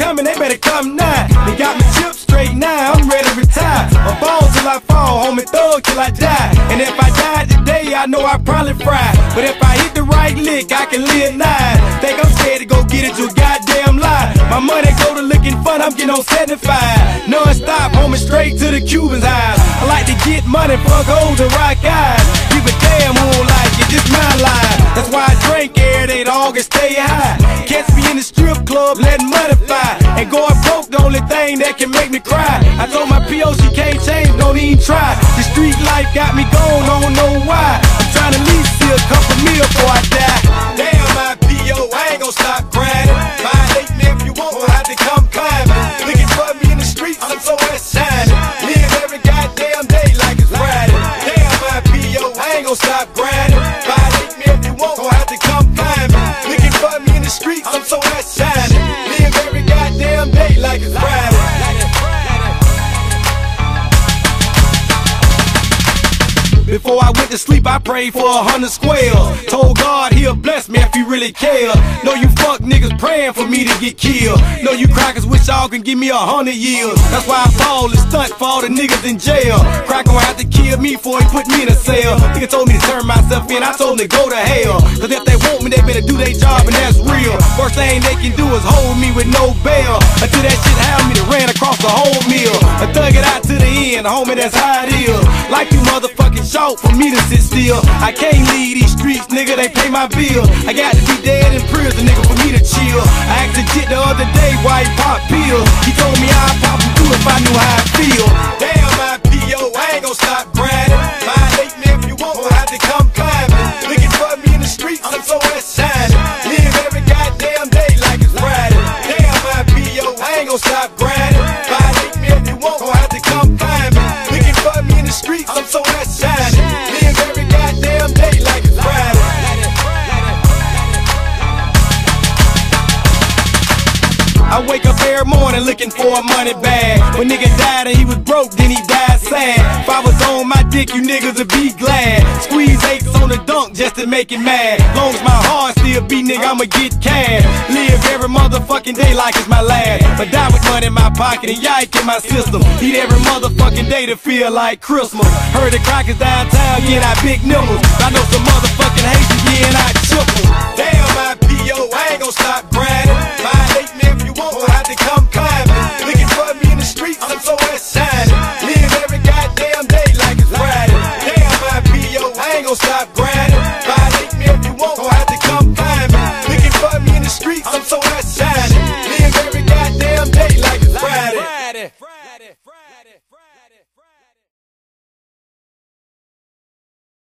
coming, they better come now. They got me chipped straight now, I'm ready to retire. Ball till I fall, homie, thug till I die. And if I die today, I know I probably fry. But if I hit the right lick, I can live nine. Think I'm scared to go get it, a goddamn lie. My money go to looking fun, I'm getting on 75. Non-stop, homie, straight to the Cubans' house. I like to get money, fuck hoes and rock guys. Letting money fly. And going broke, the only thing that can make me cry. I told my PO she can't change, don't even try. The street life got me gone, don't know why. I'm trying to least see a couple meal before I die. Before I went to sleep, I prayed for a hundred squares. Told God he'll bless me if he really care. Know you fuck niggas praying for me to get killed. Know you crackers wish y'all can give me a hundred years. That's why I fall and stunt for all the niggas in jail. Cracker will have to kill me before he put me in a cell. Nigga told me to turn myself in, I told him to go to hell. Cause if they want me, they better do their job and that's real. Worst thing they can do is hold me with no bail. Until that shit have me to ran across the whole meal. I thug it out end, homie, that's how it is. Like you motherfucking short for me to sit still. I can't leave these streets, nigga, they pay my bill. I got to be dead in prison, nigga, for me to chill. I asked jit the other day why he pop pills. He told me I'd pop him too if I knew how I feel. I wake up every morning looking for a money bag. When nigga died and he was broke, then he died sad. If I was on my dick, you niggas would be glad. Squeeze eights on the dunk just to make it mad. Long as my heart still beat, nigga, I'ma get cash. Live every motherfucking day like it's my last. But die with money in my pocket and yike in my system. Eat every motherfucking day to feel like Christmas. Heard the crackers downtown getting out big numbers. I know some motherfucking Haitians